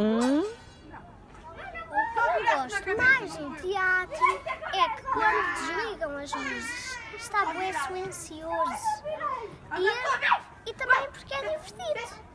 Hum? O que eu gosto mais em teatro é que quando desligam as luzes está bem silencioso. E, é, e também porque é divertido.